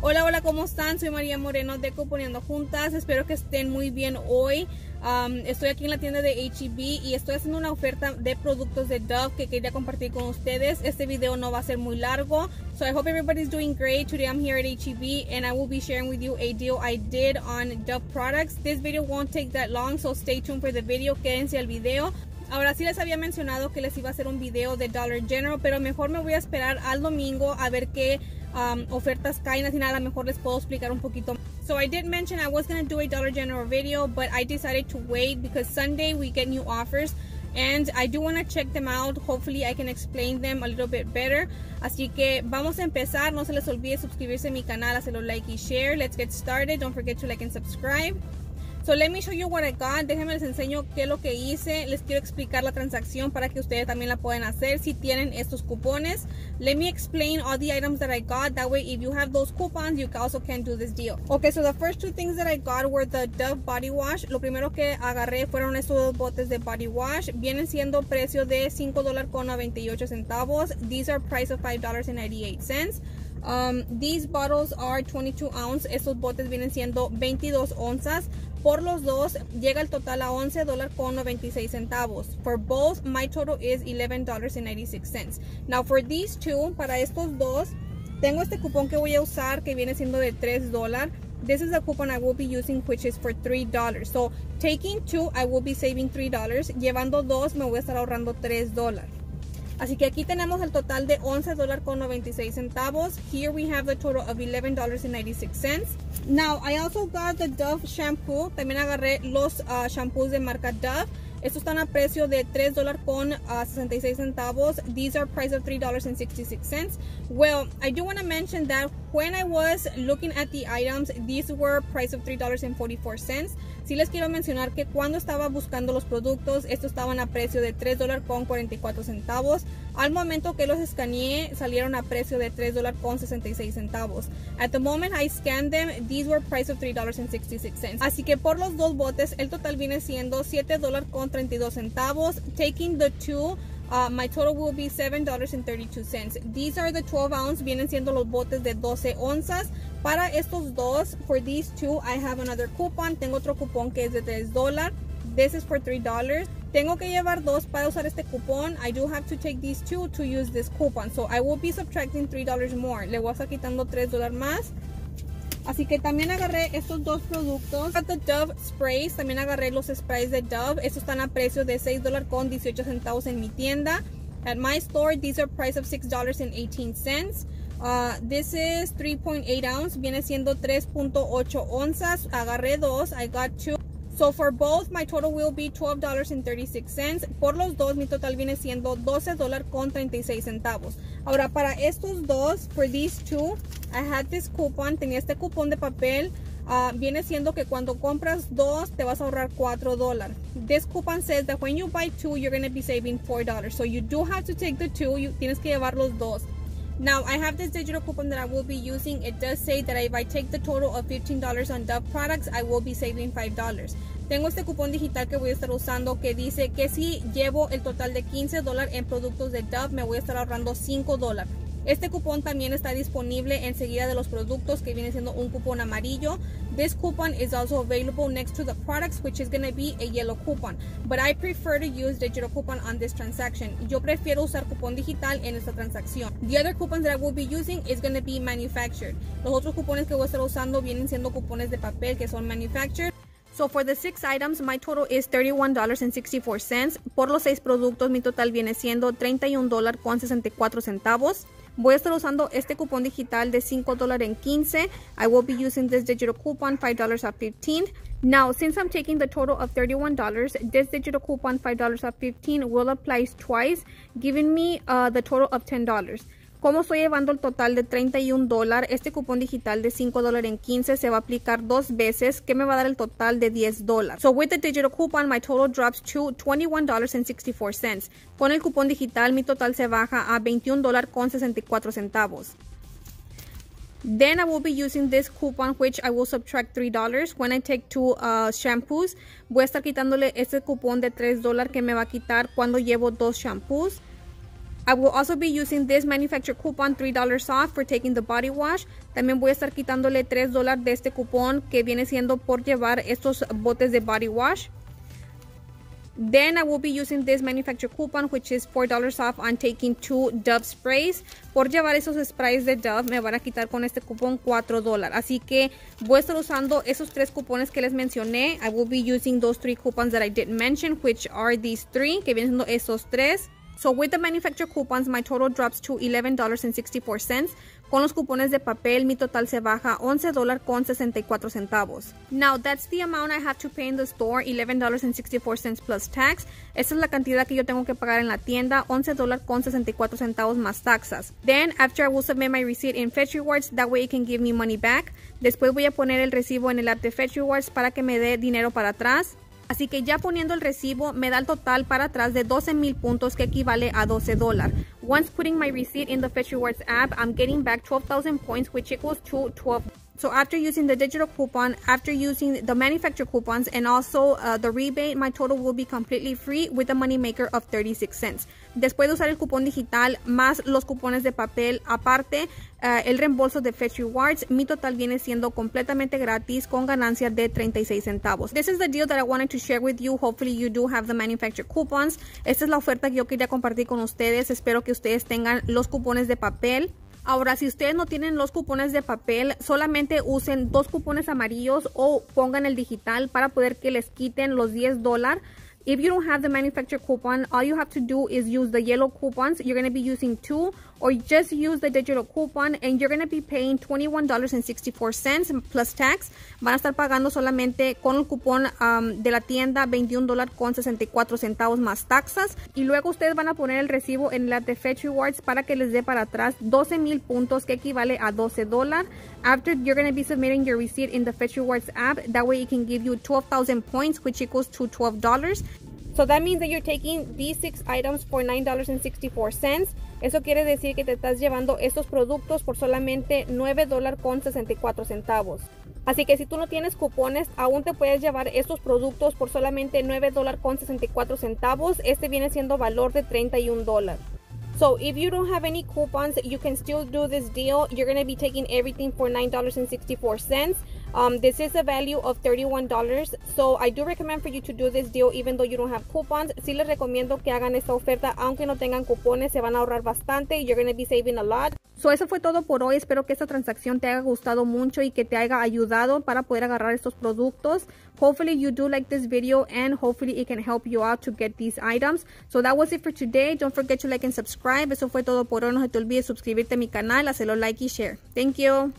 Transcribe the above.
Hola, hola, ¿cómo están? Soy María Moreno de Cuponiendo Juntas. Espero que estén muy bien hoy. Um, estoy aquí en la tienda de HEB y estoy haciendo una oferta de productos de Dove que quería compartir con ustedes. Este video no va a ser muy largo. So I hope everybody's doing great. Today I'm here at HEB and I will be sharing with you a deal I did on Dove products. This video won't take that long, so stay tuned for the video. Quédense al video. Ahora sí les había mencionado que les iba a hacer un video de Dollar General, pero mejor me voy a esperar al domingo a ver qué um, ofertas caen, así nada, mejor les puedo explicar un poquito. So I did mention I was going to do a Dollar General video, but I decided to wait because Sunday we get new offers and I do want to check them out. Hopefully I can explain them a little bit better. Así que vamos a empezar. No se les olvide suscribirse a mi canal, hacerlo like y share. Let's get started. Don't forget to like and subscribe. So let me show you what I got. Déjenme les enseño qué es lo que hice. Les quiero explicar la transacción para que ustedes también la puedan hacer si tienen estos cupones. Let me explain all the items that I got. That way if you have those coupons, you also can do this deal. Okay, so the first two things that I got were the Dove Body Wash. Lo primero que agarré fueron estos dos botes de Body Wash. Vienen siendo precio de $5 con 98 centavos. These are price of $5.98. Um, these bottles are 22 ounce. Estos botes vienen siendo 22 onzas. Por los dos llega el total a 11 dólares con 96 centavos. For both, my total is 11 dollars and 96 cents. Now for these two, para estos dos, tengo este cupón que voy a usar que viene siendo de 3 dólares. This is a coupon I will be using which is for $3. So taking two, I will be saving $3. Llevando dos, me voy a estar ahorrando 3 dólares. Así que aquí tenemos el total de 11 dólares con 96 centavos. Here we have the total of 11 dollars and 96 cents. Now, I also got the Dove shampoo. También agarré los uh, shampoos de marca Dove. Estos están a precio de 3 dólares con uh, 66 centavos. These are price of 3 dollars and 66 cents. Well, I do want to mention that when I was looking at the items, these were price of 3 dollars and 44 cents. Sí les quiero mencionar que cuando estaba buscando los productos, estos estaban a precio de 3 dólares con 44 centavos. Al momento que los escaneé, salieron a precio de 3 dólares con 66 centavos. At the moment I scanned them, these were price of 3 dollars and 66 cents. Así que por los dos botes, el total viene siendo 7 dólares con 32 centavos. Taking the two, Uh, my total will be $7.32. These are the 12 ounce. Vienen siendo los botes de 12 onzas. Para estos dos, for these two, I have another coupon. Tengo otro cupón que es de 3 dólares. This is for $3. Tengo que llevar dos para usar este cupón. I do have to take these two to use this coupon. So I will be subtracting $3 more. Le voy a estar quitando 3 dólares más. Así que también agarré estos dos productos. The Dove Sprays. También agarré los sprays de Dove. Estos están a precio de 6 dólares con 18 centavos en mi tienda. At my store, these are price of $6.18. Uh, this is 3.8 ounce. Viene siendo 3.8 onzas. Agarré dos. I got two. So for both, my total will be $12.36. Por los dos, mi total viene siendo 12 dólares con 36 centavos. Ahora, para estos dos, for these two, I had this coupon. Tenía este cupón de papel. Uh, viene siendo que cuando compras dos, te vas a ahorrar 4 dólares. This coupon says that when you buy two, you're going to be saving 4 dollars. So you do have to take the two. You, tienes que llevar los dos. Now, I have this digital coupon that I will be using. It does say that if I take the total of $15 on Dove products, I will be saving $5. Tengo este cupón digital que voy a estar usando que dice que si llevo el total de $15 en productos de Dove, me voy a estar ahorrando 5 dólares. Este cupón también está disponible enseguida de los productos que viene siendo un cupón amarillo. This coupon is also available next to the products which is going to be a yellow coupon. But I prefer to use digital coupon on this transaction. Yo prefiero usar cupón digital en esta transacción. The other coupons that I will be using is going to be manufactured. Los otros cupones que voy a estar usando vienen siendo cupones de papel que son manufactured. So for the six items, my total is $31.64. Por los seis productos, mi total viene siendo $31.64 centavos. Voy a estar usando este cupón digital de 5 dólares en 15. I will be using this digital coupon, $5 off 15. Now, since I'm taking the total of $31, this digital coupon, $5 off 15, will apply twice, giving me uh, the total of $10. Como estoy llevando el total de 31 dólares, este cupón digital de 5 dólares en 15 se va a aplicar dos veces, que me va a dar el total de 10 dólares. So with the digital coupon, my total drops to $21.64. Con el cupón digital, mi total se baja a 21 dólares con 64 centavos. Then I will be using this coupon which I will subtract $3 when I take two uh, shampoos. Voy a estar quitándole este cupón de $3 que me va a quitar cuando llevo dos shampoos. I will also be using this manufacturer coupon $3 off for taking the body wash. También voy a estar quitándole $3 de este cupón que viene siendo por llevar estos botes de body wash. Then I will be using this manufacturer coupon, which is $4 off on taking two Dove sprays. Por llevar esos sprays de Dove, me van a quitar con este cupón 4 dólares. Así que voy a estar usando esos tres cupones que les mencioné. I will be using those three coupons that I did mention, which are these three, que vienen siendo esos tres. So with the manufacturer coupons, my total drops to $11.64. Con los cupones de papel, mi total se baja $11 con 64 centavos. Now, that's the amount I have to pay in the store, $11.64 plus tax. Esa es la cantidad que yo tengo que pagar en la tienda, $11 con 64 centavos más taxas. Then, after I will submit my receipt in Fetch Rewards, that way it can give me money back. Después voy a poner el recibo en el app de Fetch Rewards para que me dé dinero para atrás. Así que ya poniendo el recibo me da el total para atrás de 12 mil puntos que equivale a 12 dólares. Once putting my receipt in the Fetch Rewards app, I'm getting back 12,000 points which equals to 12 So after using the digital coupon, after using the manufacturer coupons, and also uh, the rebate, my total will be completely free with a money maker of 36 cents. Después de usar el cupón digital más los cupones de papel aparte, uh, el reembolso de Fetch Rewards, mi total viene siendo completamente gratis con ganancia de 36 centavos. This is the deal that I wanted to share with you. Hopefully you do have the manufacturer coupons. Esta es la oferta que yo quería compartir con ustedes. Espero que ustedes tengan los cupones de papel. Ahora, si ustedes no tienen los cupones de papel, solamente usen dos cupones amarillos o pongan el digital para poder que les quiten los 10 dólares If you don't have the manufacturer coupon, all you have to do is use the yellow coupons. You're going to be using two or just use the digital coupon and you're going to be paying $21.64 plus tax. Van a estar pagando solamente con el cupón um, de la tienda $21 con 64 centavos más taxas. Y luego ustedes van a poner el recibo en la de Fetch Rewards para que les dé para atrás 12 mil puntos que equivale a 12 dólares. After you're going to be submitting your receipt in the Fetch Rewards app, that way it can give you 12,000 points, which equals to $12. So that means that you're taking these six items for $9.64. Eso quiere decir que te estás llevando estos productos por solamente $9 con 64 centavos. Así que si tú no tienes cupones, aún te puedes llevar estos productos por solamente $9 con 64 centavos. Este viene siendo valor de 31 dólares. So if you don't have any coupons, you can still do this deal. You're going to be taking everything for $9.64. Um, this is a value of $31. So I do recommend for you to do this deal even though you don't have coupons. Sí les recomiendo que hagan esta oferta aunque no tengan cupones. Se van a ahorrar bastante. You're going to be saving a lot. So eso fue todo por hoy. Espero que esta transacción te haya gustado mucho y que te haya ayudado para poder agarrar estos productos. Hopefully you do like this video and hopefully it can help you out to get these items. So that was it for today. Don't forget to like and subscribe. Eso fue todo por hoy. No se te olvide suscribirte a mi canal, hacerlo like y share. Thank you.